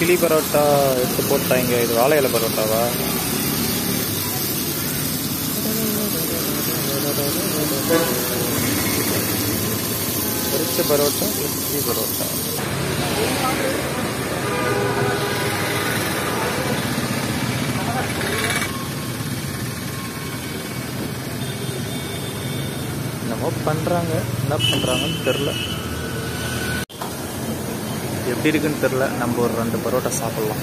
கிளி பரோட்டா எடுத்து போட்டாங்க. இது வாழை இலை பரோட்டாவா? பொரிச்ச பரோட்டா கிளி பரோட்டா. என்னமோ பண்ணுறாங்க என்ன பண்ணுறாங்கன்னு தெரில எப்படி இருக்குன்னு தெரில நம்ம ஒரு ரெண்டு பரோட்டா சாப்பிட்லாம்.